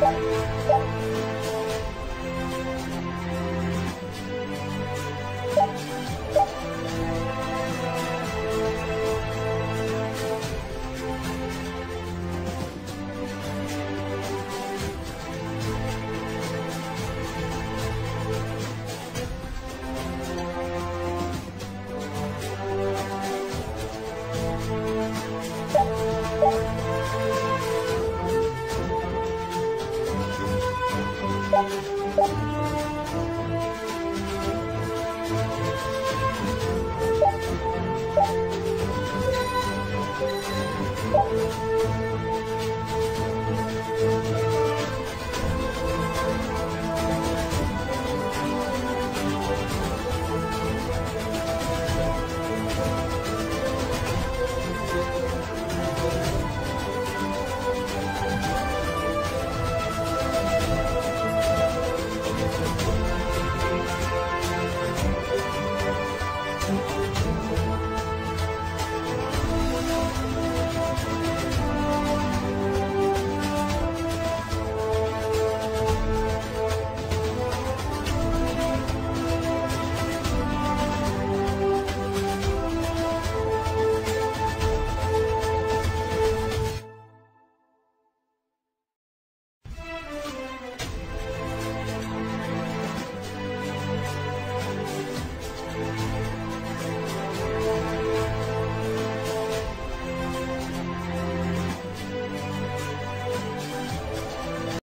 you